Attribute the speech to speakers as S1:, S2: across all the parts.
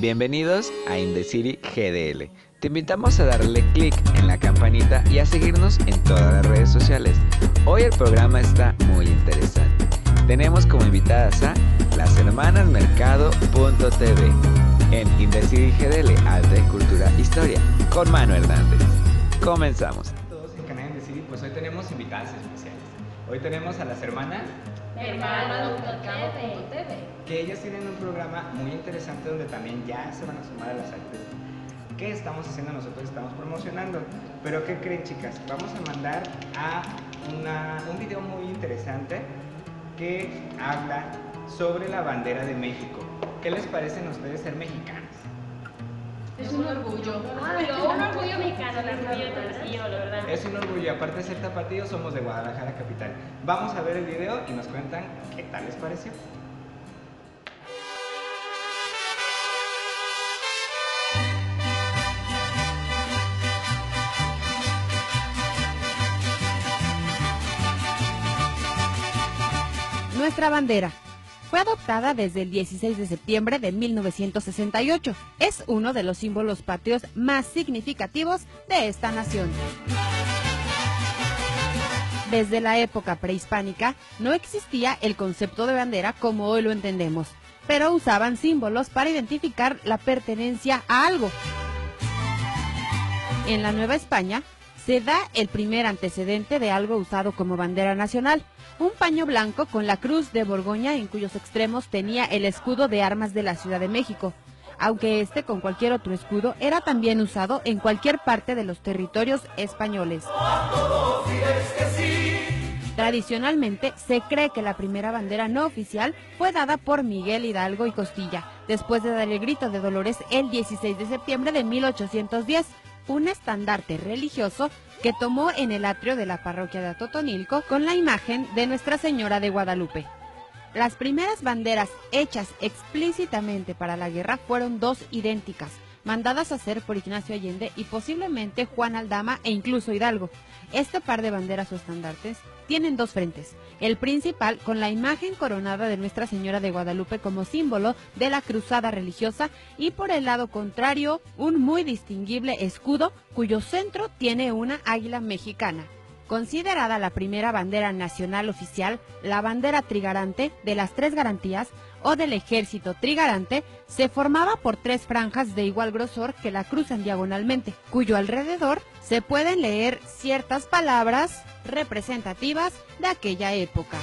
S1: Bienvenidos a Indecity GDL. Te invitamos a darle clic en la campanita y a seguirnos en todas las redes sociales. Hoy el programa está muy interesante. Tenemos como invitadas a las hermanas mercado.tv en Indecity GDL, Arte, Cultura, Historia, con Mano Hernández. Comenzamos.
S2: Todos en Canal Indecity, pues hoy tenemos invitadas especiales. Hoy tenemos a las hermanas
S3: Mercado.tv.
S2: que ellas tienen un programa muy interesante donde también ya se van a sumar a las artes. ¿Qué estamos haciendo nosotros? Estamos promocionando. Pero ¿qué creen chicas? Vamos a mandar a una- un video muy interesante que habla sobre la bandera de México. ¿Qué les parecen a ustedes ser mexicanas?
S3: Es un orgullo. Pero un orgullo mexicano, la orgullo de Tapatío, la verdad.
S2: Es un orgullo, aparte de ser tapatíos, somos de Guadalajara capital. Vamos a ver el video y nos cuentan qué tal les pareció.
S4: Nuestra bandera fue adoptada desde el 16 de septiembre de 1968. Es uno de los símbolos patrios más significativos de esta nación. Desde la época prehispánica no existía el concepto de bandera como hoy lo entendemos, pero usaban símbolos para identificar la pertenencia a algo. En la Nueva España se da el primer antecedente de algo usado como bandera nacional, un paño blanco con la cruz de Borgoña en cuyos extremos tenía el escudo de armas de la Ciudad de México, aunque este con cualquier otro escudo era también usado en cualquier parte de los territorios españoles. Tradicionalmente se cree que la primera bandera no oficial fue dada por Miguel Hidalgo y Costilla, después de dar el grito de Dolores el 16 de septiembre de 1810, un estandarte religioso que tomó en el atrio de la parroquia de Atotonilco con la imagen de Nuestra Señora de Guadalupe. Las primeras banderas hechas explícitamente para la guerra fueron dos idénticas, mandadas a hacer por Ignacio Allende y posiblemente Juan Aldama e incluso Hidalgo. Este par de banderas o estandartes tienen dos frentes, el principal con la imagen coronada de Nuestra Señora de Guadalupe como símbolo de la cruzada religiosa y por el lado contrario un muy distinguible escudo cuyo centro tiene una águila mexicana. Considerada la primera bandera nacional oficial, la bandera trigarante de las tres garantías o del ejército trigarante se formaba por tres franjas de igual grosor que la cruzan diagonalmente, cuyo alrededor se pueden leer ciertas palabras representativas de aquella época.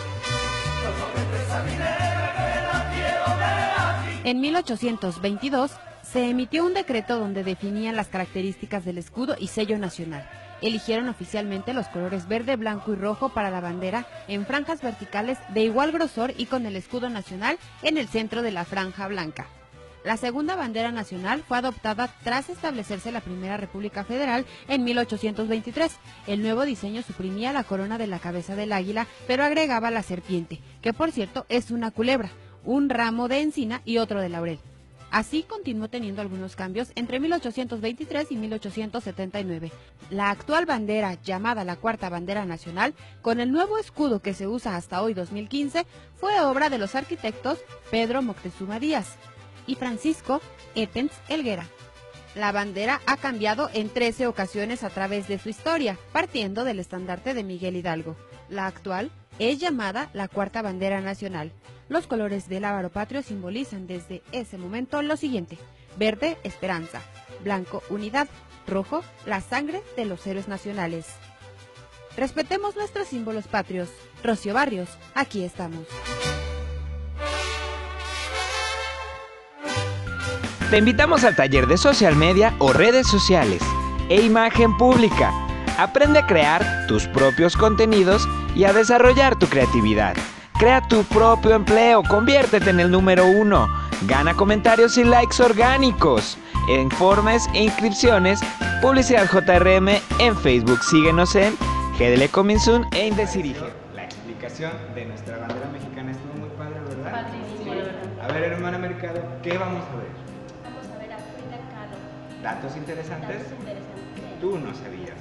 S4: En 1822 se emitió un decreto donde definían las características del escudo y sello nacional. Eligieron oficialmente los colores verde, blanco y rojo para la bandera en franjas verticales de igual grosor y con el escudo nacional en el centro de la franja blanca. La segunda bandera nacional fue adoptada tras establecerse la primera República Federal en 1823. El nuevo diseño suprimía la corona de la cabeza del águila, pero agregaba la serpiente, que por cierto es una culebra, un ramo de encina y otro de laurel. Así continuó teniendo algunos cambios entre 1823 y 1879. La actual bandera, llamada la Cuarta Bandera Nacional, con el nuevo escudo que se usa hasta hoy 2015, fue obra de los arquitectos Pedro Moctezuma Díaz y Francisco Etens Elguera. La bandera ha cambiado en 13 ocasiones a través de su historia, partiendo del estandarte de Miguel Hidalgo. La actual es llamada la Cuarta Bandera Nacional. Los colores del ávaro patrio simbolizan desde ese momento lo siguiente. Verde, esperanza. Blanco, unidad. Rojo, la sangre de los héroes nacionales. Respetemos nuestros símbolos patrios. Rocío Barrios, aquí estamos.
S1: Te invitamos al taller de social media o redes sociales e imagen pública. Aprende a crear tus propios contenidos y a desarrollar tu creatividad. Crea tu propio empleo, conviértete en el número uno. Gana comentarios y likes orgánicos. Informes e inscripciones, Publicidad JRM en Facebook. Síguenos en GDL Coming Soon e Indedirige.
S2: La explicación de nuestra bandera mexicana estuvo muy padre, ¿verdad?
S3: Padrísimo, verdad.
S2: A ver, hermana Mercado, ¿qué vamos a ver?
S3: Vamos a ver a Frida Kahlo.
S2: ¿Datos interesantes?
S3: Datos interesantes.
S2: Tú no sabías.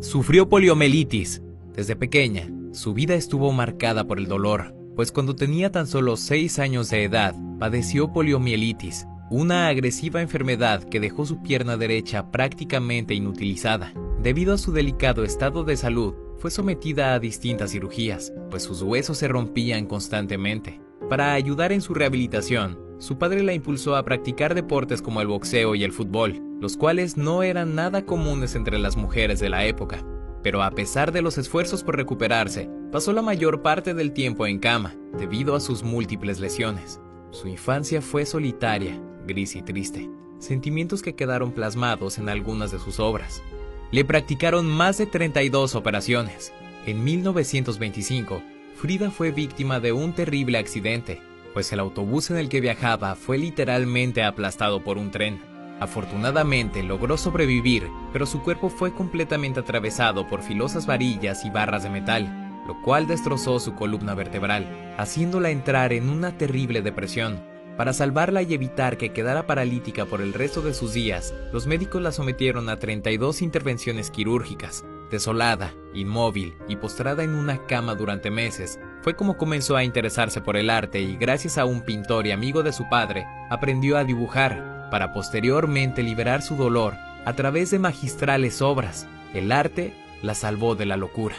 S5: Sufrió poliomielitis. Desde pequeña, su vida estuvo marcada por el dolor, pues cuando tenía tan solo 6 años de edad, padeció poliomielitis, una agresiva enfermedad que dejó su pierna derecha prácticamente inutilizada. Debido a su delicado estado de salud, fue sometida a distintas cirugías, pues sus huesos se rompían constantemente. Para ayudar en su rehabilitación, su padre la impulsó a practicar deportes como el boxeo y el fútbol, los cuales no eran nada comunes entre las mujeres de la época. Pero a pesar de los esfuerzos por recuperarse, pasó la mayor parte del tiempo en cama, debido a sus múltiples lesiones. Su infancia fue solitaria, gris y triste, sentimientos que quedaron plasmados en algunas de sus obras. Le practicaron más de 32 operaciones. En 1925, Frida fue víctima de un terrible accidente, pues el autobús en el que viajaba fue literalmente aplastado por un tren. Afortunadamente logró sobrevivir, pero su cuerpo fue completamente atravesado por filosas varillas y barras de metal, lo cual destrozó su columna vertebral, haciéndola entrar en una terrible depresión. Para salvarla y evitar que quedara paralítica por el resto de sus días, los médicos la sometieron a 32 intervenciones quirúrgicas. Desolada, inmóvil y postrada en una cama durante meses, fue como comenzó a interesarse por el arte y gracias a un pintor y amigo de su padre, aprendió a dibujar, para posteriormente liberar su dolor a través de magistrales obras. El arte la salvó de la locura.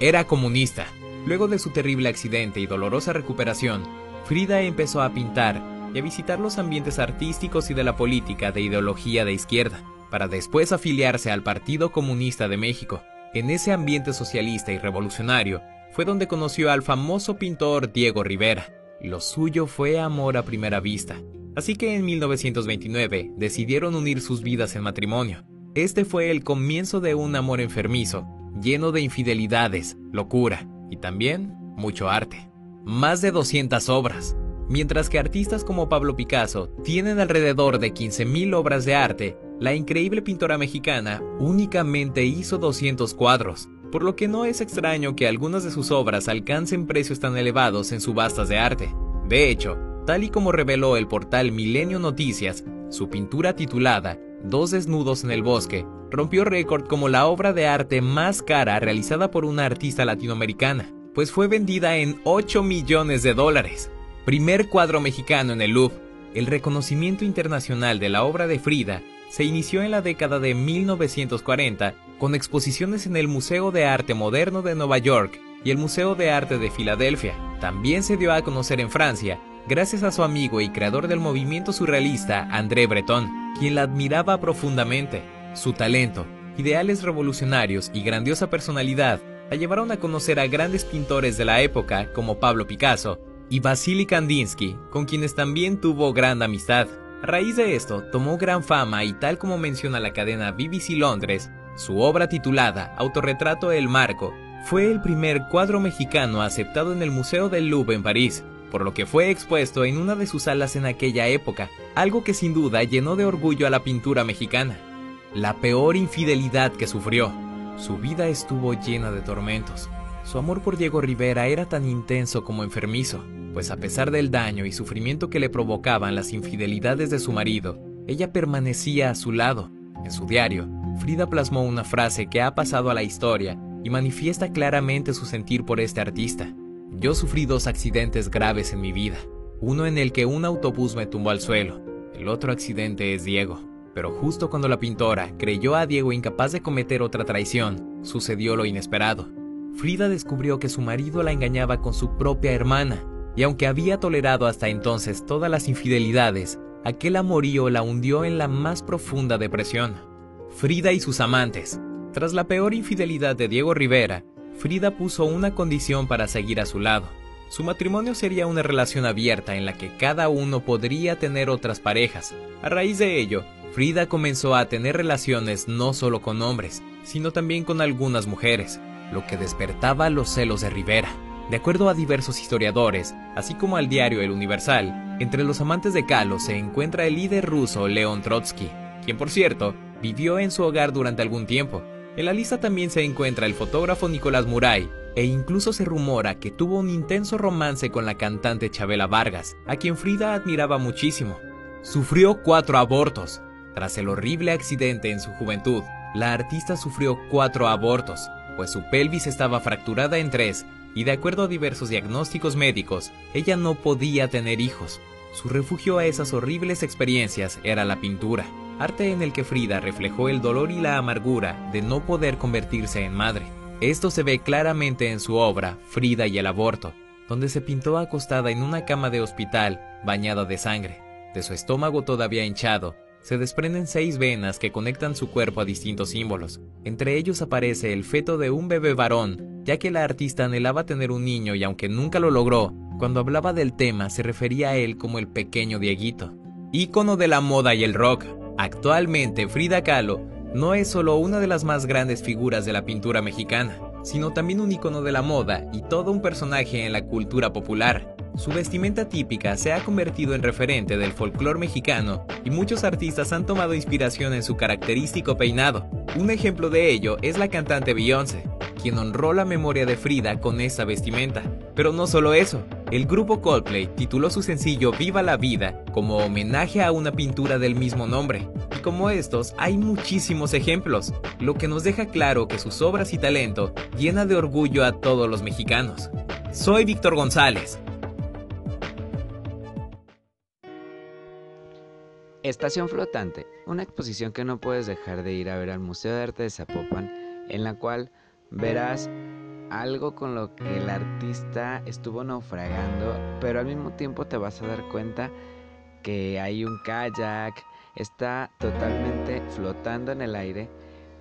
S5: Era comunista. Luego de su terrible accidente y dolorosa recuperación, Frida empezó a pintar y a visitar los ambientes artísticos y de la política de ideología de izquierda, para después afiliarse al Partido Comunista de México. En ese ambiente socialista y revolucionario fue donde conoció al famoso pintor Diego Rivera. Lo suyo fue amor a primera vista, así que en 1929 decidieron unir sus vidas en matrimonio. Este fue el comienzo de un amor enfermizo, lleno de infidelidades, locura y también mucho arte. Más de 200 obras, mientras que artistas como Pablo Picasso tienen alrededor de 15.000 obras de arte, la increíble pintora mexicana únicamente hizo 200 cuadros, por lo que no es extraño que algunas de sus obras alcancen precios tan elevados en subastas de arte. De hecho, tal y como reveló el portal Milenio Noticias, su pintura titulada Dos desnudos en el bosque rompió récord como la obra de arte más cara realizada por una artista latinoamericana, pues fue vendida en 8 millones de dólares. Primer cuadro mexicano en el Louvre. El reconocimiento internacional de la obra de Frida se inició en la década de 1940 con exposiciones en el Museo de Arte Moderno de Nueva York y el Museo de Arte de Filadelfia. También se dio a conocer en Francia gracias a su amigo y creador del movimiento surrealista André Breton, quien la admiraba profundamente. Su talento, ideales revolucionarios y grandiosa personalidad la llevaron a conocer a grandes pintores de la época como Pablo Picasso y Vasily Kandinsky, con quienes también tuvo gran amistad. A raíz de esto, tomó gran fama y tal como menciona la cadena BBC Londres, su obra titulada Autorretrato El Marco fue el primer cuadro mexicano aceptado en el Museo del Louvre en París, por lo que fue expuesto en una de sus salas en aquella época, algo que sin duda llenó de orgullo a la pintura mexicana. La peor infidelidad que sufrió. Su vida estuvo llena de tormentos. Su amor por Diego Rivera era tan intenso como enfermizo, pues a pesar del daño y sufrimiento que le provocaban las infidelidades de su marido, ella permanecía a su lado. En su diario, Frida plasmó una frase que ha pasado a la historia y manifiesta claramente su sentir por este artista. Yo sufrí dos accidentes graves en mi vida, uno en el que un autobús me tumbó al suelo, el otro accidente es Diego. Pero justo cuando la pintora creyó a Diego incapaz de cometer otra traición, sucedió lo inesperado. Frida descubrió que su marido la engañaba con su propia hermana, y aunque había tolerado hasta entonces todas las infidelidades, aquel amorío la hundió en la más profunda depresión. Frida y sus amantes. Tras la peor infidelidad de Diego Rivera, Frida puso una condición para seguir a su lado. Su matrimonio sería una relación abierta en la que cada uno podría tener otras parejas. A raíz de ello, Frida comenzó a tener relaciones no solo con hombres, sino también con algunas mujeres, lo que despertaba los celos de Rivera. De acuerdo a diversos historiadores, así como al diario El Universal, entre los amantes de Kahlo se encuentra el líder ruso León Trotsky, quien por cierto vivió en su hogar durante algún tiempo. En la lista también se encuentra el fotógrafo Nicolás Muray, e incluso se rumora que tuvo un intenso romance con la cantante Chabela Vargas, a quien Frida admiraba muchísimo. Sufrió cuatro abortos. Tras el horrible accidente en su juventud, la artista sufrió cuatro abortos, pues su pelvis estaba fracturada en tres y de acuerdo a diversos diagnósticos médicos, ella no podía tener hijos. Su refugio a esas horribles experiencias era la pintura, arte en el que Frida reflejó el dolor y la amargura de no poder convertirse en madre. Esto se ve claramente en su obra Frida y el aborto, donde se pintó acostada en una cama de hospital bañada de sangre. De su estómago todavía hinchado, se desprenden seis venas que conectan su cuerpo a distintos símbolos. Entre ellos aparece el feto de un bebé varón, ya que la artista anhelaba tener un niño y aunque nunca lo logró, cuando hablaba del tema se refería a él como el pequeño Dieguito. Ícono de la moda y el rock, actualmente Frida Kahlo no es solo una de las más grandes figuras de la pintura mexicana, sino también un ícono de la moda y todo un personaje en la cultura popular. Su vestimenta típica se ha convertido en referente del folclore mexicano y muchos artistas han tomado inspiración en su característico peinado. Un ejemplo de ello es la cantante Beyoncé, quien honró la memoria de Frida con esa vestimenta. Pero no solo eso, el grupo Coldplay tituló su sencillo Viva la Vida como homenaje a una pintura del mismo nombre. Y como estos, hay muchísimos ejemplos, lo que nos deja claro que sus obras y talento llena de orgullo a todos los mexicanos. Soy Víctor González.
S1: Estación Flotante, una exposición que no puedes dejar de ir a ver al Museo de Arte de Zapopan, en la cual verás algo con lo que el artista estuvo naufragando, pero al mismo tiempo te vas a dar cuenta que hay un kayak, está totalmente flotando en el aire,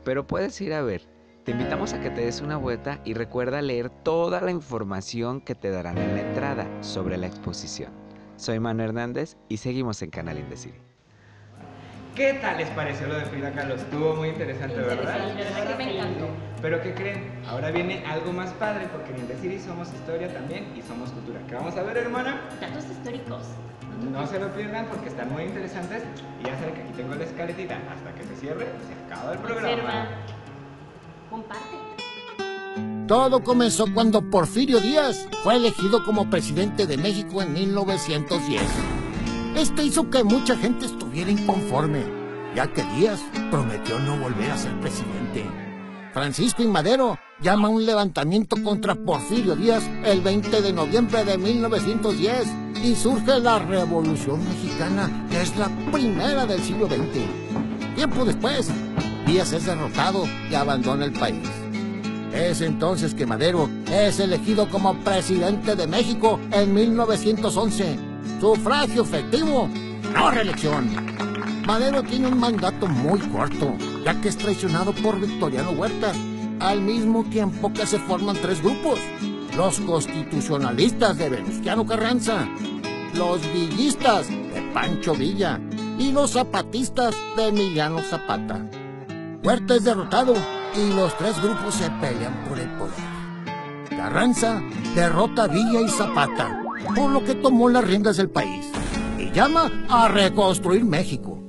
S1: pero puedes ir a ver. Te invitamos a que te des una vuelta y recuerda leer toda la información que te darán en la entrada sobre la exposición. Soy Manuel Hernández y seguimos en Canal Indecir.
S2: ¿Qué tal les pareció lo de Frida Kahlo? Estuvo muy interesante, ¿verdad?
S3: Que me encantó.
S2: Pero ¿qué creen? Ahora viene algo más padre porque en Indeciri somos historia también y somos cultura. ¿Qué vamos a ver, hermana?
S3: Datos históricos.
S2: No se lo pierdan porque están muy interesantes y ya saben que aquí tengo la escaletita. Hasta que se cierre, se acaba el programa.
S3: Observa. Comparte.
S6: Todo comenzó cuando Porfirio Díaz fue elegido como presidente de México en 1910. Este hizo que mucha gente estuviera inconforme, ya que Díaz prometió no volver a ser presidente. Francisco y Madero llama un levantamiento contra Porfirio Díaz el 20 de noviembre de 1910 y surge la Revolución Mexicana, que es la primera del siglo XX. Tiempo después, Díaz es derrotado y abandona el país. Es entonces que Madero es elegido como presidente de México en 1911 Sufragio efectivo, no reelección. Madero tiene un mandato muy corto, ya que es traicionado por Victoriano Huerta, al mismo tiempo que se forman tres grupos. Los constitucionalistas de Venustiano Carranza, los villistas de Pancho Villa y los zapatistas de Emiliano Zapata. Huerta es derrotado y los tres grupos se pelean por el poder. Carranza derrota a Villa y Zapata por lo que tomó las riendas del país y llama a reconstruir México.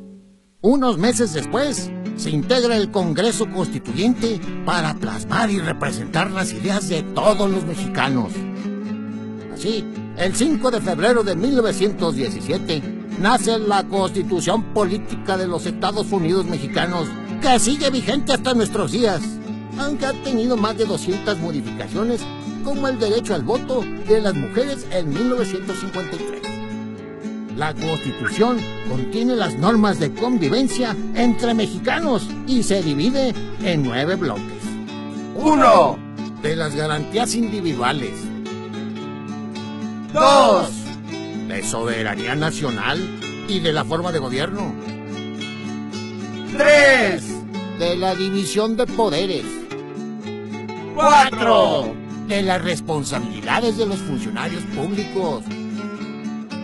S6: Unos meses después, se integra el Congreso Constituyente para plasmar y representar las ideas de todos los mexicanos. Así, el 5 de febrero de 1917, nace la Constitución Política de los Estados Unidos Mexicanos, que sigue vigente hasta nuestros días, aunque ha tenido más de 200 modificaciones como el derecho al voto de las mujeres en 1953. La Constitución contiene las normas de convivencia entre mexicanos y se divide en nueve bloques. Uno, de las garantías individuales. Dos, de soberanía nacional y de la forma de gobierno. Tres, de la división de poderes. Cuatro, de las responsabilidades de los funcionarios públicos.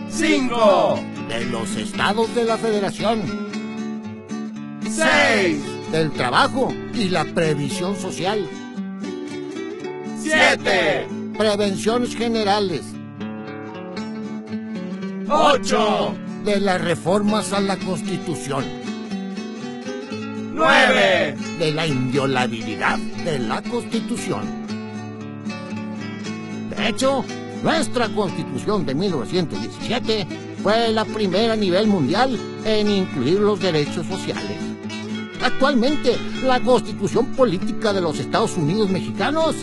S6: 5. De los estados de la federación. 6. Del trabajo y la previsión social. 7. Prevenciones generales. 8. De las reformas a la Constitución. 9. De la inviolabilidad de la Constitución. De hecho, nuestra Constitución de 1917 fue la primera a nivel mundial en incluir los derechos sociales. Actualmente, la Constitución Política de los Estados Unidos Mexicanos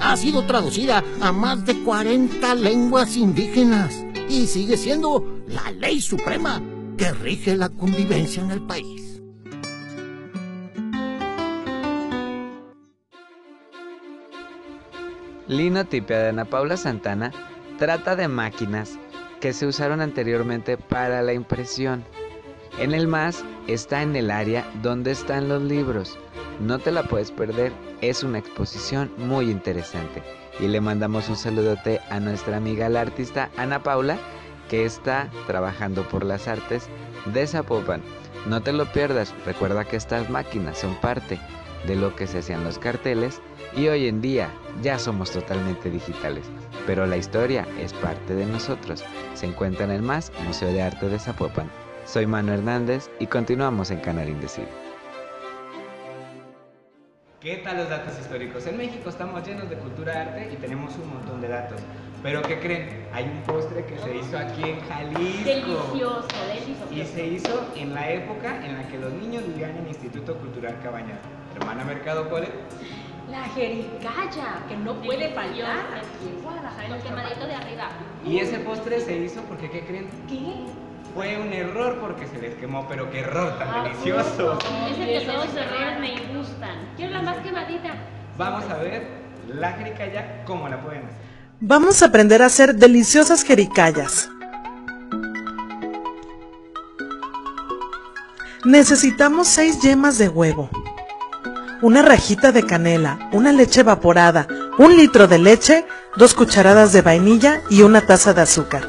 S6: ha sido traducida a más de 40 lenguas indígenas y sigue siendo la ley suprema que rige la convivencia en el país.
S1: Linotipia de Ana Paula Santana trata de máquinas que se usaron anteriormente para la impresión. En el más está en el área donde están los libros. No te la puedes perder, es una exposición muy interesante. Y le mandamos un saludote a nuestra amiga la artista Ana Paula, que está trabajando por las artes de Zapopan. No te lo pierdas, recuerda que estas máquinas son parte de lo que se hacían los carteles y hoy en día ya somos totalmente digitales. Pero la historia es parte de nosotros. Se encuentra en el MAS, Museo de Arte de Zapopan. Soy Manu Hernández y continuamos en Canal Indecible.
S2: ¿Qué tal los datos históricos? En México estamos llenos de cultura arte y tenemos un montón de datos. Pero ¿qué creen? Hay un postre que se hizo aquí en Jalisco.
S3: Delicioso, delicioso.
S2: Y se hizo en la época en la que los niños vivían en el Instituto Cultural Cabaña. Hermana Mercado, ¿cuál es?
S7: La jericaya, que no puede faltar aquí en Guadalajara.
S3: Los quemaditos de arriba.
S2: Y ese postre se hizo porque, ¿qué creen?
S7: ¿Qué?
S2: Fue un error porque se les quemó, pero qué error tan
S7: Ah,
S2: delicioso.
S3: Es el que todos los errores me gustan. Quiero la más quemadita.
S2: Vamos a ver la jericaya, cómo la pueden hacer.
S8: Vamos a aprender a hacer deliciosas jericayas. Necesitamos 6 yemas de huevo, una rajita de canela, una leche evaporada, un litro de leche, dos cucharadas de vainilla y una taza de azúcar.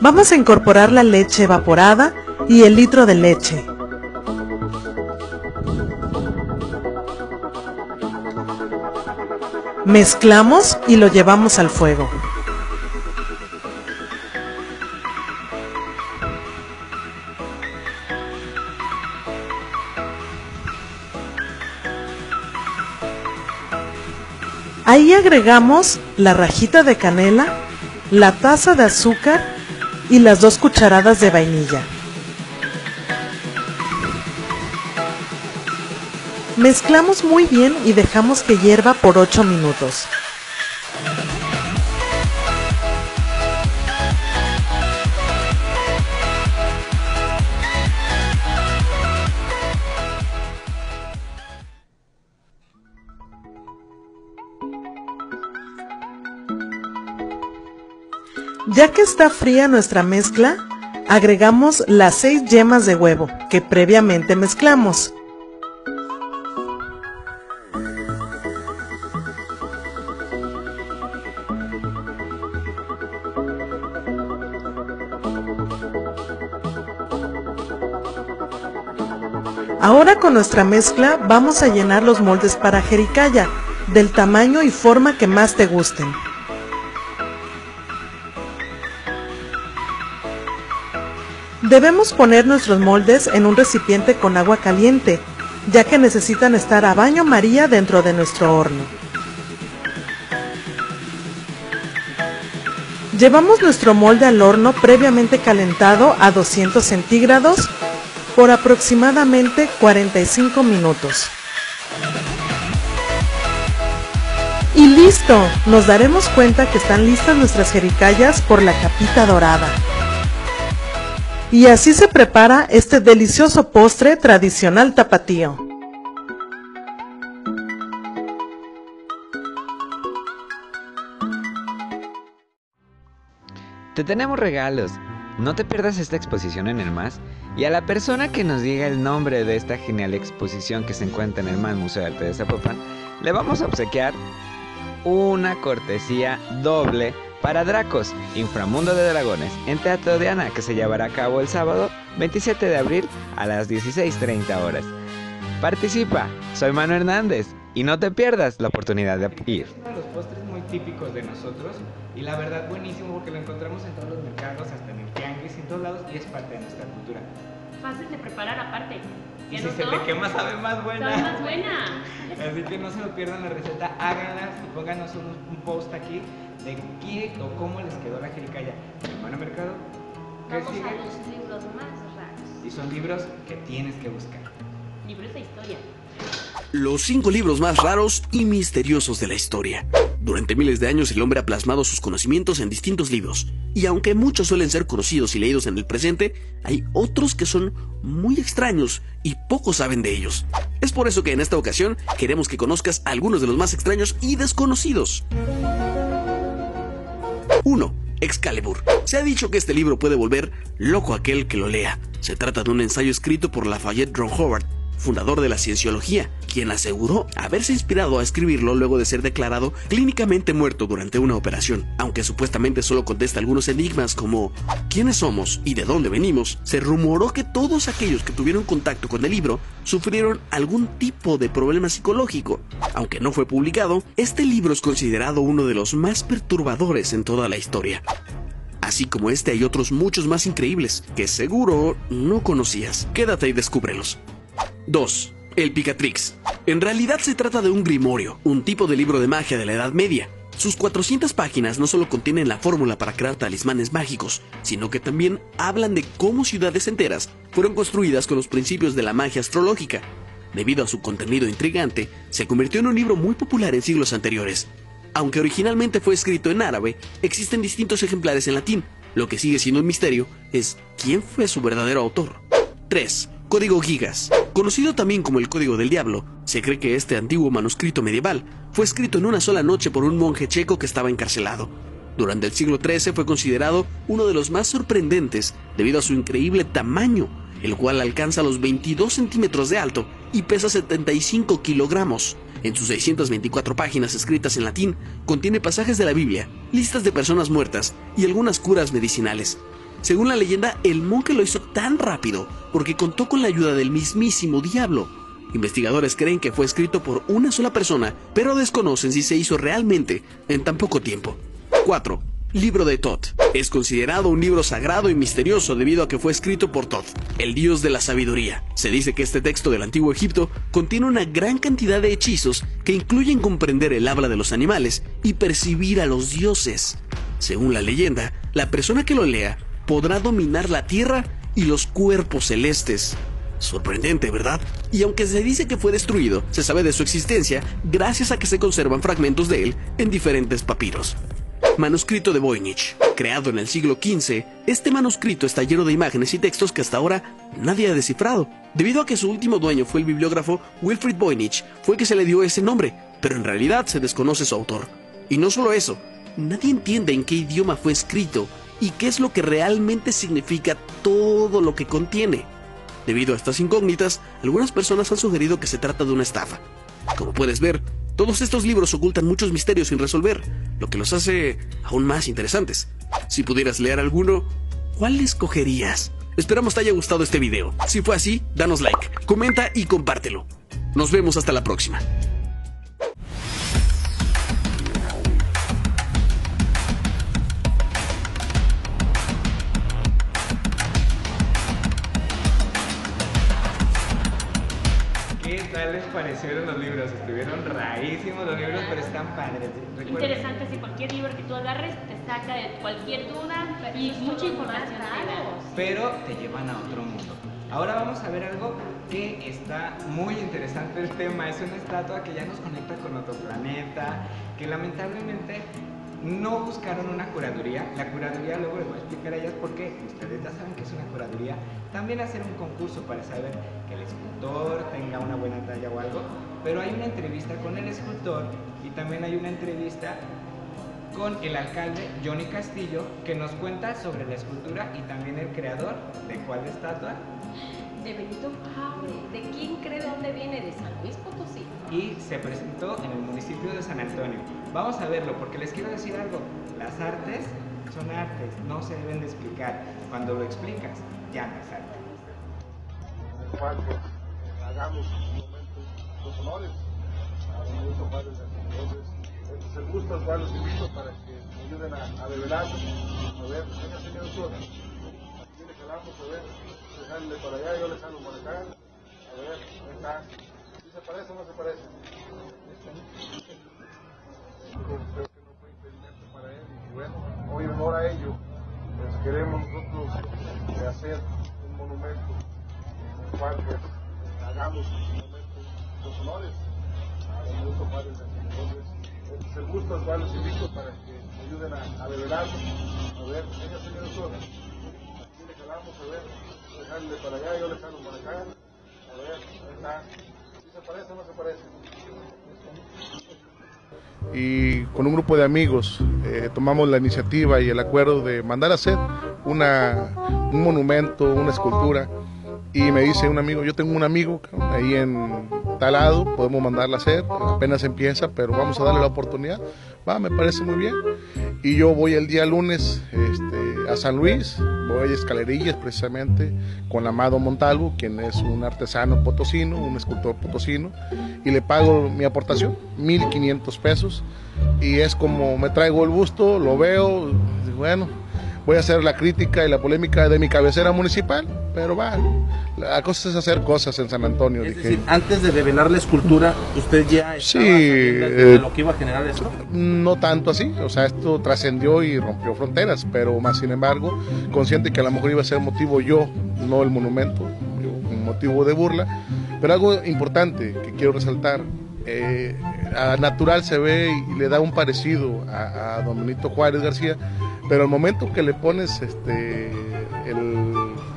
S8: Vamos a incorporar la leche evaporada y el litro de leche. Mezclamos y lo llevamos al fuego. Ahí agregamos la rajita de canela, la taza de azúcar y las dos cucharadas de vainilla. Mezclamos muy bien y dejamos que hierva por 8 minutos. Ya que está fría nuestra mezcla, agregamos las 6 yemas de huevo que previamente mezclamos. Ahora con nuestra mezcla vamos a llenar los moldes para jericaya, del tamaño y forma que más te gusten. Debemos poner nuestros moldes en un recipiente con agua caliente, ya que necesitan estar a baño María dentro de nuestro horno. Llevamos nuestro molde al horno previamente calentado a 200 centígrados por aproximadamente 45 minutos. Y listo, nos daremos cuenta que están listas nuestras jericayas por la capita dorada. Y así se prepara este delicioso postre tradicional tapatío.
S1: Te tenemos regalos. No te pierdas esta exposición en el MAS y a la persona que nos diga el nombre de esta genial exposición que se encuentra en el MAS Museo de Arte de Zapopan, le vamos a obsequiar una cortesía doble para Dracos, Inframundo de Dragones, en Teatro de Ana, que se llevará a cabo el sábado 27 de abril a las 16.30 horas. Participa, soy Manu Hernández y no te pierdas la oportunidad de ir.
S2: Es uno de los postres muy típicos de nosotros y la verdad buenísimo porque lo encontramos en todos los mercados, hasta en el tianguis, en todos lados y es parte de nuestra cultura.
S3: Fácil de preparar aparte.
S2: Y
S3: ¿Ya
S2: si se te quema sabe más buena.
S3: Sabe más buena.
S2: Así que no se lo pierdan la receta, háganla y pónganos un, un post aquí de qué o cómo les quedó la jericaya. Hermano Mercado, ¿qué
S3: Vamos
S2: sigue?
S3: a los libros más raros.
S2: Y son libros que tienes que buscar.
S3: Libros de historia.
S9: Los cinco libros más raros y misteriosos de la historia. Durante miles de años el hombre ha plasmado sus conocimientos en distintos libros, y aunque muchos suelen ser conocidos y leídos en el presente, hay otros que son muy extraños y pocos saben de ellos. Es por eso que en esta ocasión queremos que conozcas algunos de los más extraños y desconocidos. 1. Excalibur. Se ha dicho que este libro puede volver loco a aquel que lo lea. Se trata de un ensayo escrito por Lafayette Ron Howard, fundador de la cienciología, quien aseguró haberse inspirado a escribirlo luego de ser declarado clínicamente muerto durante una operación. Aunque supuestamente solo contesta algunos enigmas como ¿quiénes somos y de dónde venimos? Se rumoró que todos aquellos que tuvieron contacto con el libro sufrieron algún tipo de problema psicológico. Aunque no fue publicado, este libro es considerado uno de los más perturbadores en toda la historia. Así como este hay otros muchos más increíbles que seguro no conocías. Quédate y descúbrelos. 2. El Picatrix. En realidad se trata de un grimorio, un tipo de libro de magia de la Edad Media. Sus 400 páginas no solo contienen la fórmula para crear talismanes mágicos, sino que también hablan de cómo ciudades enteras fueron construidas con los principios de la magia astrológica. Debido a su contenido intrigante, se convirtió en un libro muy popular en siglos anteriores. Aunque originalmente fue escrito en árabe, existen distintos ejemplares en latín. Lo que sigue siendo un misterio es quién fue su verdadero autor. 3. Código Gigas. Conocido también como el Código del Diablo, se cree que este antiguo manuscrito medieval fue escrito en una sola noche por un monje checo que estaba encarcelado. Durante el siglo XIII fue considerado uno de los más sorprendentes debido a su increíble tamaño, el cual alcanza los 22 centímetros de alto y pesa 75 kilogramos. En sus 624 páginas escritas en latín, contiene pasajes de la Biblia, listas de personas muertas y algunas curas medicinales. Según la leyenda, el monje lo hizo tan rápido porque contó con la ayuda del mismísimo diablo. Investigadores creen que fue escrito por una sola persona, pero desconocen si se hizo realmente en tan poco tiempo. 4. Libro de Thoth. Es considerado un libro sagrado y misterioso debido a que fue escrito por Thoth, el dios de la sabiduría. Se dice que este texto del antiguo Egipto contiene una gran cantidad de hechizos que incluyen comprender el habla de los animales y percibir a los dioses. Según la leyenda, la persona que lo lea podrá dominar la tierra y los cuerpos celestes. Sorprendente, ¿verdad? Y aunque se dice que fue destruido, se sabe de su existencia gracias a que se conservan fragmentos de él en diferentes papiros. Manuscrito de Voynich. Creado en el siglo XV, este manuscrito está lleno de imágenes y textos que hasta ahora nadie ha descifrado. Debido a que su último dueño fue el bibliógrafo Wilfrid Voynich, fue que se le dio ese nombre, pero en realidad se desconoce su autor. Y no solo eso, nadie entiende en qué idioma fue escrito y qué es lo que realmente significa todo lo que contiene. Debido a estas incógnitas, algunas personas han sugerido que se trata de una estafa. Como puedes ver, todos estos libros ocultan muchos misterios sin resolver, lo que los hace aún más interesantes. Si pudieras leer alguno, ¿cuál escogerías? Esperamos te haya gustado este video. Si fue así, danos like, comenta y compártelo. Nos vemos hasta la próxima.
S2: Libros? Estuvieron rarísimos los libros, pero están padres.
S3: Interesantes y cualquier libro que tú agarres te saca de cualquier duda y mucha información.
S2: Pero te llevan a otro mundo. Ahora vamos a ver algo que está muy interesante el tema. Es una estatua que ya nos conecta con otro planeta, que lamentablemente no buscaron una curaduría. La curaduría, luego les voy a explicar a ellas por qué. Ustedes ya saben que es una curaduría. También hacer un concurso para saber que el escultor tenga una buena talla o algo. Pero hay una entrevista con el escultor y también hay una entrevista con el alcalde Johnny Castillo que nos cuenta sobre la escultura y también el creador de cuál estatua
S7: de Benito Paule. ¿De quién cree de dónde viene? De San Luis Potosí.
S2: Y se presentó en el municipio de San Antonio. Vamos a verlo porque les quiero decir algo. Las artes son artes, no se deben de explicar. Cuando lo explicas, ya no es arte.
S10: hagamos los honores a Benito Juárez. Entonces, este es el gusto cual los invito para que me ayuden a, a a ver, venga señor Soto, aquí le a ver sale para allá, yo le salgo por acá. A ver, ahí está. ¿Sí se parece o no se parece? Creo que no fue impedimento para él. Y bueno, hoy honor a ello, pues queremos nosotros hacer un monumento en el cual pues, hagamos un monumento a a, a. A
S11: y con un grupo de amigos eh, tomamos la iniciativa y el acuerdo de mandar a hacer una, un monumento, una escultura. Y me dice un amigo, yo tengo un amigo ahí en tal lado, podemos mandarla a hacer, apenas empieza, pero vamos a darle la oportunidad. Va, me parece muy bien. Y yo voy el día lunes este, a San Luis, voy a Escalerillas precisamente con Amado Montalvo, quien es un artesano potosino, un escultor potosino, y le pago mi aportación, 1.500 pesos, y es como me traigo el busto, lo veo, bueno, voy a hacer la crítica y la polémica de mi cabecera municipal, pero va, la cosa es hacer cosas en San Antonio.
S12: Es
S11: dije.
S12: decir, antes de develar la escultura, usted ya estaba
S11: Sí,
S12: de
S11: eh,
S12: lo que iba a generar eso.
S11: No tanto así, o sea, esto trascendió y rompió fronteras, pero más sin embargo, consciente que a lo mejor iba a ser motivo yo, no el monumento, un motivo de burla, pero algo importante que quiero resaltar, eh, a Natural se ve y le da un parecido a, a don Benito Juárez García, pero al momento que le pones este el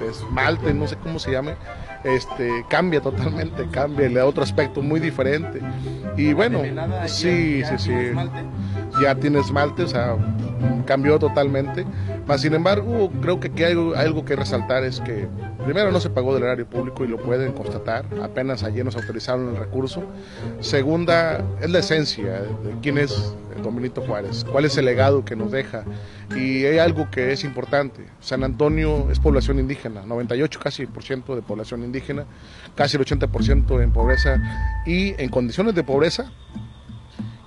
S11: esmalte, no sé cómo se llame, este cambia totalmente, cambia, le da otro aspecto muy diferente. Y bueno, sí, sí, sí. Ya tiene esmalte, o sea, cambió totalmente. Mas, sin embargo, creo que aquí hay algo, algo que resaltar es que primero no se pagó del erario público y lo pueden constatar, apenas ayer nos autorizaron el recurso. Segunda, es la esencia de quién es Don Benito Juárez, cuál es el legado que nos deja. Y hay algo que es importante, San Antonio es población indígena, 98 casi por ciento de población indígena, casi el 80% en pobreza y en condiciones de pobreza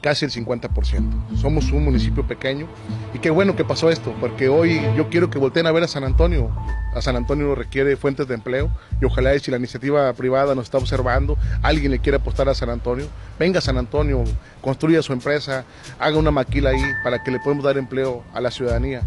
S11: casi el 50%. Somos un municipio pequeño y qué bueno que pasó esto, porque hoy yo quiero que volteen a ver a San Antonio. A San Antonio requiere fuentes de empleo y ojalá y si la iniciativa privada nos está observando, alguien le quiere apostar a San Antonio, venga a San Antonio, construya su empresa, haga una maquila ahí para que le podamos dar empleo a la ciudadanía.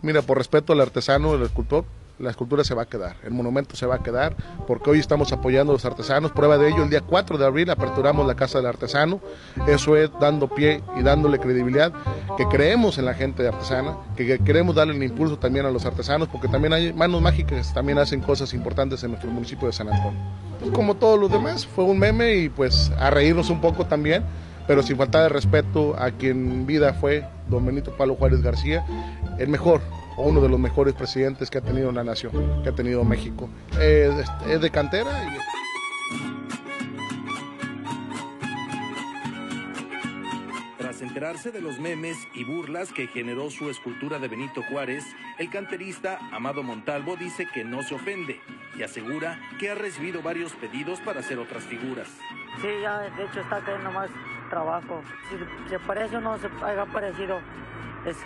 S11: Mira, por respeto al artesano, al escultor, la escultura se va a quedar, el monumento se va a quedar, porque hoy estamos apoyando a los artesanos. Prueba de ello, el día 4 de abril aperturamos la Casa del Artesano. Eso es dando pie y dándole credibilidad, que creemos en la gente artesana, que que queremos darle el impulso también a los artesanos, porque también hay manos mágicas que también hacen cosas importantes en nuestro municipio de San Antonio. Pues como todos los demás, fue un meme y pues a reírnos un poco también, pero sin faltar de respeto a quien en vida fue don Benito Pablo Juárez García, el mejor o uno de los mejores presidentes que ha tenido la nación, que ha tenido México. Eh, es- es de cantera y
S13: Tras enterarse de los memes y burlas que generó su escultura de Benito Juárez, el canterista Amado Montalvo dice que no se ofende y asegura que ha recibido varios pedidos para hacer otras figuras.
S14: Sí, ya de hecho está cayendo más trabajo. Si se parece o no se haya parecido, es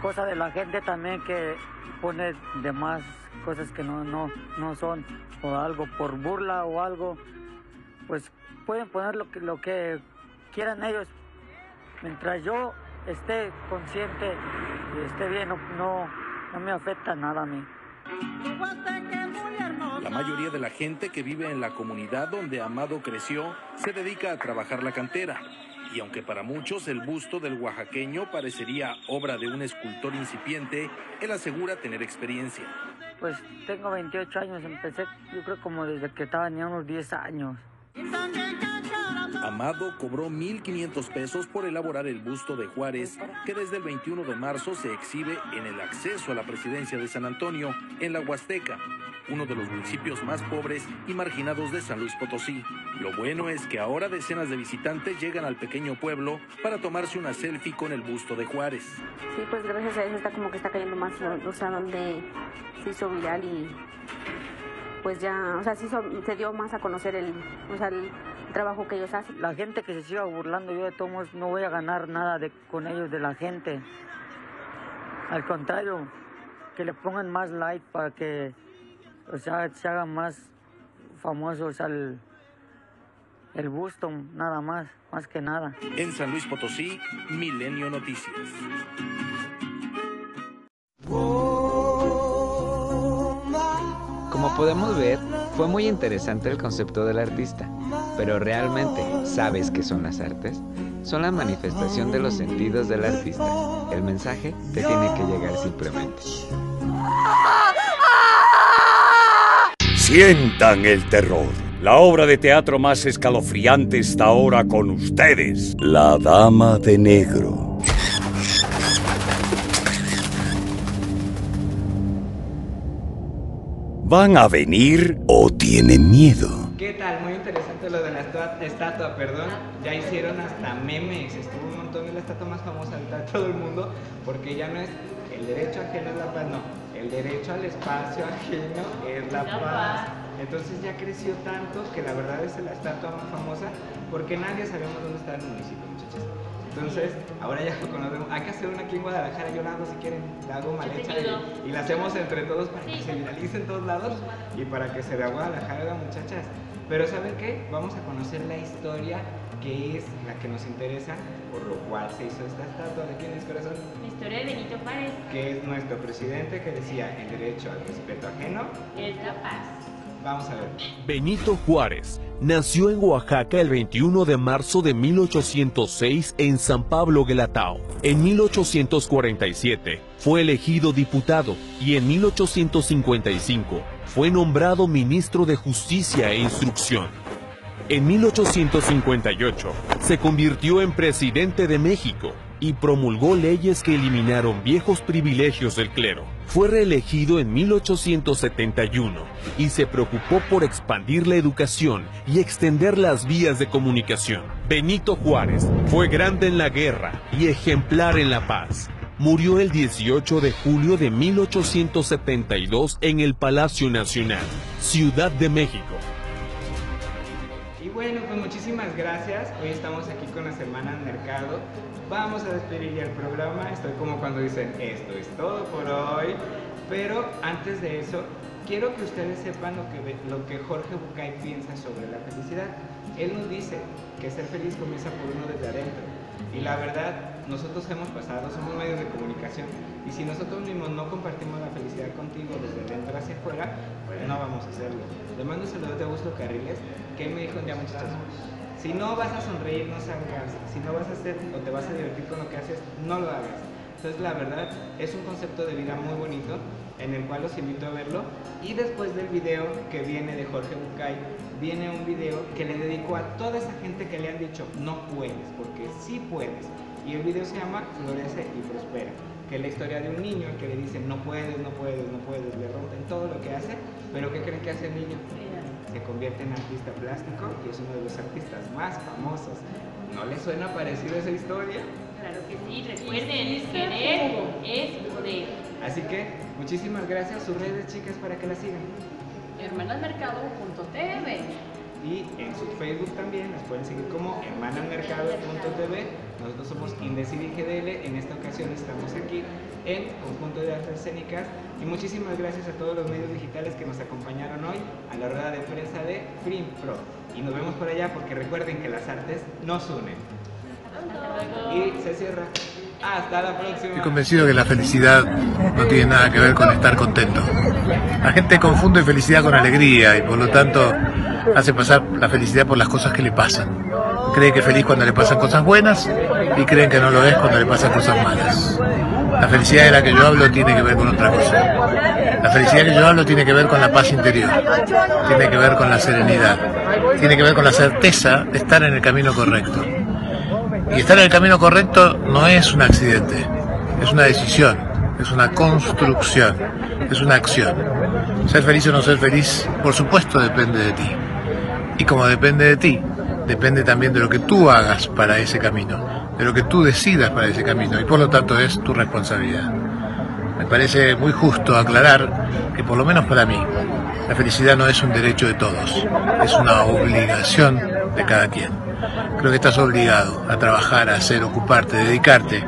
S14: cosa de la gente también que pone de más cosas que no, no, no son, o algo por burla o algo, pues pueden poner lo que, lo que quieran ellos. Mientras yo esté consciente y esté bien, no, no, no me afecta nada a mí.
S13: La mayoría de la gente que vive en la comunidad donde Amado creció se dedica a trabajar la cantera. Y aunque para muchos el busto del oaxaqueño parecería obra de un escultor incipiente, él asegura tener experiencia.
S14: Pues tengo 28 años, empecé yo creo como desde que estaba tenía unos 10 años.
S13: Amado cobró 1.500 pesos por elaborar el busto de Juárez, que desde el 21 de marzo se exhibe en el acceso a la presidencia de San Antonio, en la Huasteca, uno de los municipios más pobres y marginados de San Luis Potosí. Lo bueno es que ahora decenas de visitantes llegan al pequeño pueblo para tomarse una selfie con el busto de Juárez.
S15: Sí, pues gracias a eso está como que está cayendo más, o sea, donde se hizo viral y pues ya, o sea, se, se dio más a conocer el, o sea, el trabajo que ellos hacen.
S14: La gente que se siga burlando, yo de todos no voy a ganar nada de, con ellos de la gente. Al contrario, que le pongan más like para que, o sea, se haga más famoso, o sea, el, el busto, nada más, más que nada.
S13: En San Luis Potosí, Milenio Noticias.
S1: Como podemos ver, fue muy interesante el concepto del artista. Pero realmente, ¿sabes qué son las artes? Son la manifestación de los sentidos del artista. El mensaje te tiene que llegar simplemente.
S16: Sientan el terror. La obra de teatro más escalofriante está ahora con ustedes. La Dama de Negro. ¿Van a venir o tienen miedo?
S2: Lo de la estatua, perdón. Ya hicieron hasta memes, estuvo un montón de la estatua más famosa de todo el mundo, porque ya no es el derecho ajeno es la paz, no, el derecho al espacio ajeno es la paz. Entonces ya creció tanto que la verdad es la estatua más famosa porque nadie sabemos dónde está el municipio, muchachos. Entonces, ahora ya lo conocemos. Hay que hacer una aquí en Guadalajara, yo la hago si quieren, la hago mal hecha y, y la hacemos entre todos para que se viralice en todos lados y para que se vea Guadalajara, muchachas. Pero ¿saben qué? Vamos a conocer la historia que es la que nos interesa, por lo cual se hizo esta estatua. ¿De quién es corazón?
S3: La historia de Benito Juárez
S2: Que es nuestro presidente que decía el derecho al respeto ajeno.
S3: es la paz.
S2: Vamos a ver.
S17: Benito Juárez nació en Oaxaca el 21 de marzo de 1806 en San Pablo Guelatao. En 1847 fue elegido diputado y en 1855 fue nombrado ministro de Justicia e Instrucción. En 1858 se convirtió en presidente de México y promulgó leyes que eliminaron viejos privilegios del clero. Fue reelegido en 1871 y se preocupó por expandir la educación y extender las vías de comunicación. Benito Juárez fue grande en la guerra y ejemplar en la paz. Murió el 18 de julio de 1872 en el Palacio Nacional, Ciudad de México.
S2: Y bueno, pues muchísimas gracias. Hoy estamos aquí con las hermanas Mercado. Vamos a despedir ya el programa. Estoy como cuando dicen, esto es todo por hoy. Pero antes de eso, quiero que ustedes sepan lo que, lo que Jorge Bucay piensa sobre la felicidad. Él nos dice que ser feliz comienza por uno desde adentro. Y la verdad, nosotros hemos pasado, somos medios de comunicación. Y si nosotros mismos no compartimos la felicidad contigo desde dentro hacia afuera, pues no vamos a hacerlo. Le mando un saludo de Augusto Carriles, que me dijo un día, muchachos, si no vas a sonreír, no salgas. Si no vas a hacer o te vas a divertir con lo que haces, no lo hagas. Entonces, la verdad, es un concepto de vida muy bonito en el cual los invito a verlo. Y después del video que viene de Jorge Bucay, viene un video que le dedico a toda esa gente que le han dicho no puedes, porque sí puedes. Y el video se llama Florece y Prospera, que es la historia de un niño al que le dicen no puedes, no puedes, no puedes, le rompen todo lo que hace, pero ¿qué creen que hace el niño? Se convierte en artista plástico y es uno de los artistas más famosos. ¿No le suena parecido esa historia?
S3: Claro que sí, recuerden, querer es poder.
S2: Así que muchísimas gracias. Sus redes, chicas, para que la sigan.
S7: hermanasmercado.tv
S2: Y en su Facebook también las pueden seguir como hermanasmercado.tv. Nosotros somos Indecidi GDL. En esta ocasión estamos aquí en Conjunto de Artes Escénicas. Y muchísimas gracias a todos los medios digitales que nos acompañaron hoy a la rueda de prensa de Film Pro. Y nos vemos por allá porque recuerden que las artes nos unen. Y se cierra.
S18: Estoy convencido que la felicidad no tiene nada que ver con estar contento. La gente confunde felicidad con alegría y por lo tanto hace pasar la felicidad por las cosas que le pasan. Cree que es feliz cuando le pasan cosas buenas y creen que no lo es cuando le pasan cosas malas. La felicidad de la que yo hablo tiene que ver con otra cosa. La felicidad que yo hablo tiene que ver con la paz interior, tiene que ver con la serenidad, tiene que ver con la certeza de estar en el camino correcto. Y estar en el camino correcto no es un accidente, es una decisión, es una construcción, es una acción. Ser feliz o no ser feliz, por supuesto, depende de ti. Y como depende de ti, depende también de lo que tú hagas para ese camino, de lo que tú decidas para ese camino, y por lo tanto es tu responsabilidad. Me parece muy justo aclarar que por lo menos para mí, la felicidad no es un derecho de todos, es una obligación de cada quien. Creo que estás obligado a trabajar, a hacer, ocuparte, dedicarte,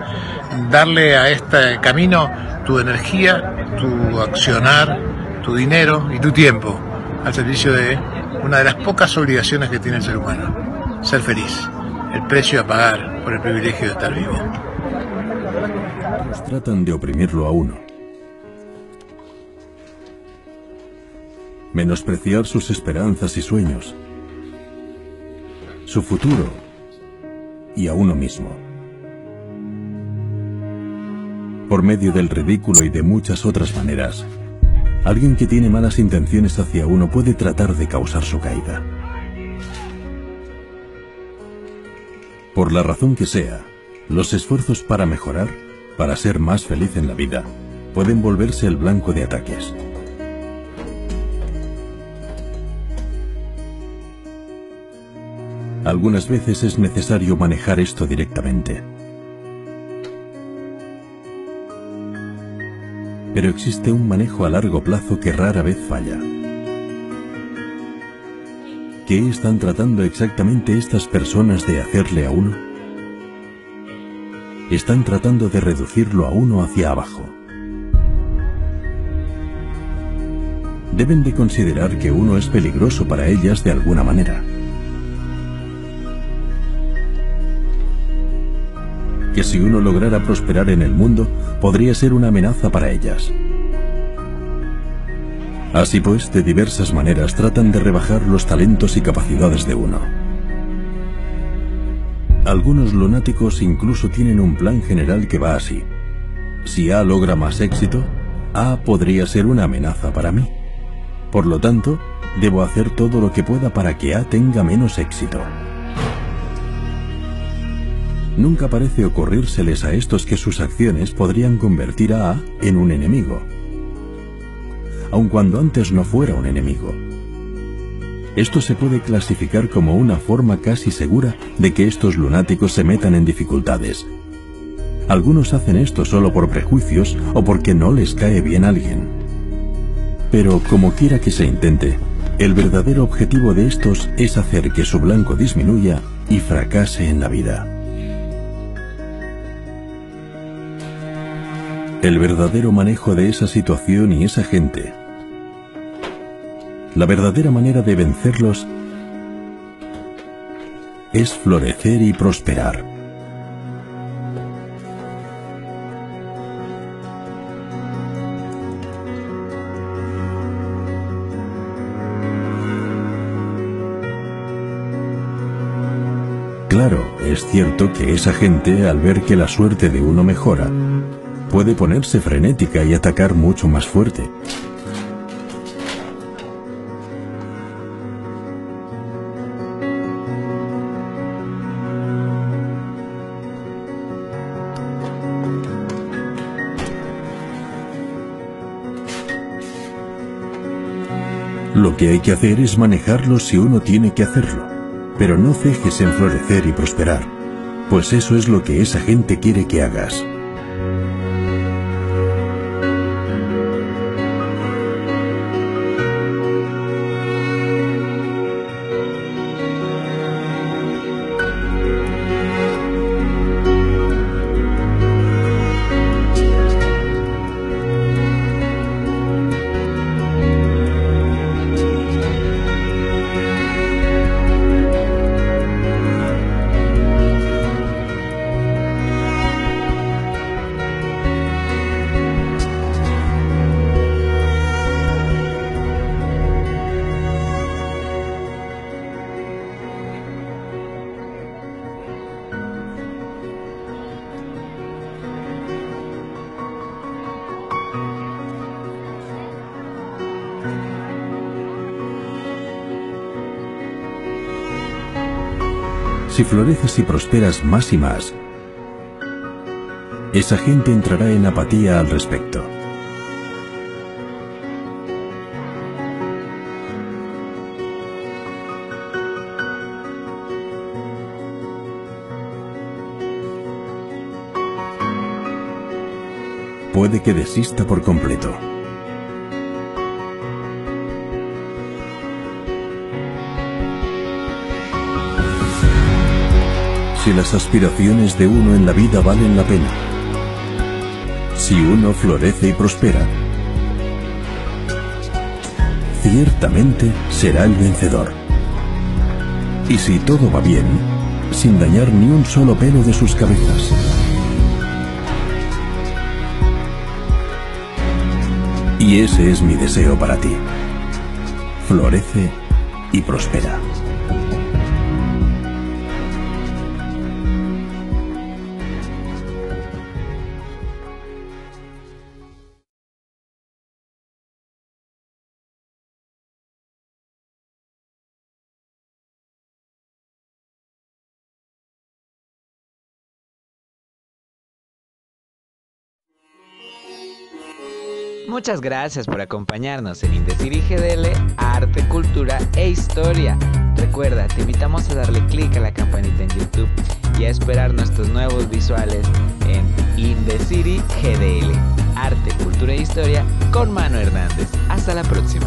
S18: darle a este camino tu energía, tu accionar, tu dinero y tu tiempo al servicio de una de las pocas obligaciones que tiene el ser humano, ser feliz, el precio a pagar por el privilegio de estar vivo.
S19: Tratan de oprimirlo a uno. Menospreciar sus esperanzas y sueños. su futuro y a uno mismo. Por medio del ridículo y de muchas otras maneras, alguien que tiene malas intenciones hacia uno puede tratar de causar su caída. Por la razón que sea, los esfuerzos para mejorar, para ser más feliz en la vida, pueden volverse el blanco de ataques. Algunas veces es necesario manejar esto directamente. Pero existe un manejo a largo plazo que rara vez falla. ¿Qué están tratando exactamente estas personas de hacerle a uno? Están tratando de reducirlo a uno hacia abajo. Deben de considerar que uno es peligroso para ellas de alguna manera. Que si uno lograra prosperar en el mundo, podría ser una amenaza para ellas. Así pues, de diversas maneras tratan de rebajar los talentos y capacidades de uno. Algunos lunáticos incluso tienen un plan general que va así. Si A logra más éxito, A podría ser una amenaza para mí. Por lo tanto, debo hacer todo lo que pueda para que A tenga menos éxito. Nunca parece ocurrírseles a estos que sus acciones podrían convertir a A en un enemigo aun cuando antes no fuera un enemigo. Esto se puede clasificar como una forma casi segura de que estos lunáticos se metan en dificultades. Algunos hacen esto solo por prejuicios o porque no les cae bien alguien. Pero como quiera que se intente, el verdadero objetivo de estos es hacer que su blanco disminuya y fracase en la vida. El verdadero manejo de esa situación y esa gente la verdadera manera de vencerlos es florecer y prosperar. Claro, es cierto que esa gente, al ver que la suerte de uno mejora, puede ponerse frenética y atacar mucho más fuerte. Lo que hay que hacer es manejarlo si uno tiene que hacerlo, pero no cejes en florecer y prosperar, pues eso es lo que esa gente quiere que hagas. Si floreces y prosperas más y más, esa gente entrará en apatía al respecto. Puede que desista por completo. Si las aspiraciones de uno en la vida valen la pena. Si uno florece y prospera, ciertamente será el vencedor. Y si todo va bien, sin dañar ni un solo pelo de sus cabezas. Y ese es mi deseo para ti. Florece y prospera.
S1: Muchas gracias por acompañarnos en Indecir GDL, Arte, Cultura e Historia. Recuerda, te invitamos a darle clic a la campanita en YouTube y a esperar nuestros nuevos visuales en Indeciri GDL, Arte, Cultura e Historia con Mano Hernández. Hasta la próxima.